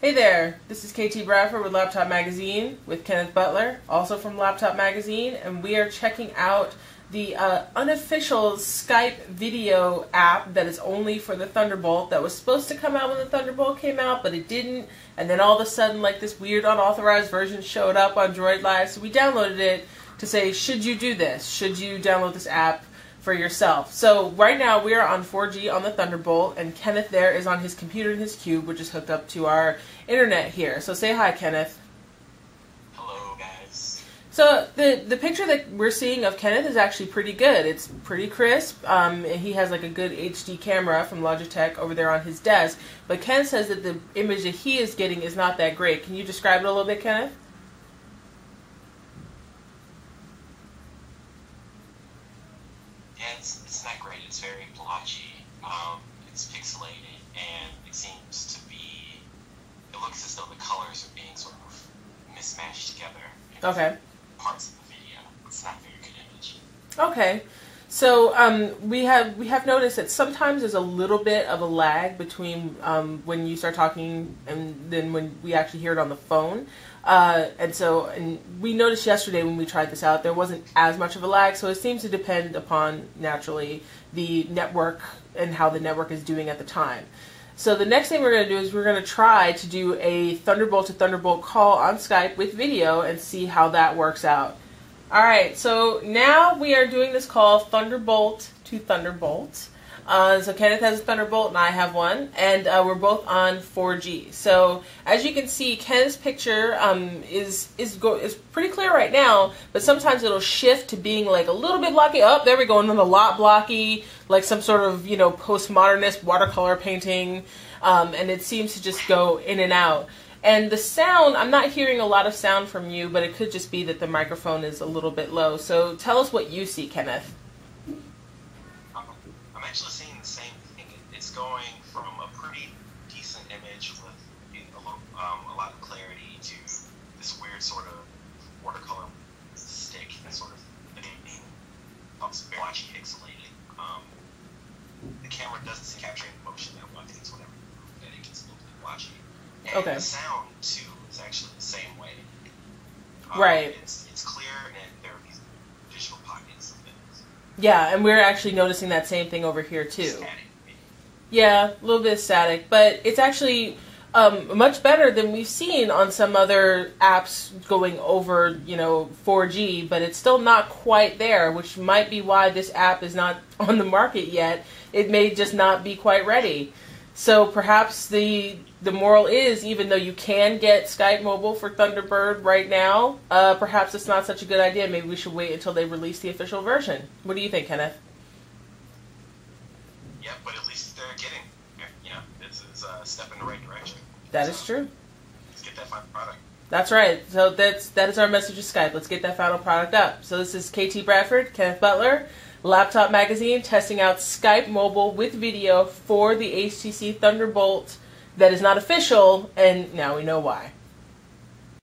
Hey there, this is KT Bradford with Laptop Magazine with Kenneth Butler, also from Laptop Magazine, and we are checking out the uh, unofficial Skype video app that is only for the Thunderbolt that was supposed to come out when the Thunderbolt came out, but it didn't, and then all of a sudden, like this weird unauthorized version showed up on Droid Life, so we downloaded it to say, should you do this? Should you download this app? For yourself. So right now we are on 4G on the Thunderbolt, and Kenneth there is on his computer in his cube, which is hooked up to our internet here. So say hi, Kenneth. Hello, guys. So the the picture that we're seeing of Kenneth is actually pretty good. It's pretty crisp. Um, he has like a good HD camera from Logitech over there on his desk. But Ken says that the image that he is getting is not that great. Can you describe it a little bit, Kenneth? It's, it's not great. It's very blotchy. Um, it's pixelated, and it seems to be. It looks as though the colors are being sort of mismatched together. Okay. Parts of the video. It's not very good image. Okay. So um, we have we have noticed that sometimes there's a little bit of a lag between um, when you start talking and then when we actually hear it on the phone. Uh, and so and we noticed yesterday when we tried this out there wasn't as much of a lag. So it seems to depend upon naturally the network and how the network is doing at the time. So the next thing we're going to do is we're going to try to do a Thunderbolt to Thunderbolt call on Skype with video and see how that works out. All right, so now we are doing this call Thunderbolt to Thunderbolt. Uh, so Kenneth has a Thunderbolt and I have one, and uh, we're both on 4G. So as you can see, Kenneth's picture um, is is go is pretty clear right now, but sometimes it'll shift to being like a little bit blocky. Oh, there we go, and then a lot blocky, like some sort of you know postmodernist watercolor painting, um, and it seems to just go in and out. And the sound, I'm not hearing a lot of sound from you, but it could just be that the microphone is a little bit low. So tell us what you see, Kenneth. It's going from a pretty decent image with a, little, um, a lot of clarity to this weird sort of watercolor stick that's sort of being blotchy, pixelated. Um, the camera doesn't see capturing motion that. I think it's whatever it gets a little bit blotchy. And Okay. the sound too is actually the same way. Um, Right. It's, it's clear and there are these visual pockets of things. Yeah, and we're actually noticing that same thing over here too. Static. Yeah, a little bit static, but it's actually um, much better than we've seen on some other apps going over, you know, 4G. But it's still not quite there, which might be why this app is not on the market yet. It may just not be quite ready. So perhaps the the moral is, even though you can get Skype Mobile for Thunderbird right now, uh, perhaps it's not such a good idea. Maybe we should wait until they release the official version. What do you think, Kenneth? Yeah, but at least they're know, a step in the right direction. That is So, true. Let's get that final product. That's right. So that's that is our message to Skype. Let's get that final product up. So this is KT Bradford, Kenneth Butler, Laptop Magazine, testing out Skype Mobile with video for the HTC Thunderbolt that is not official, and now we know why.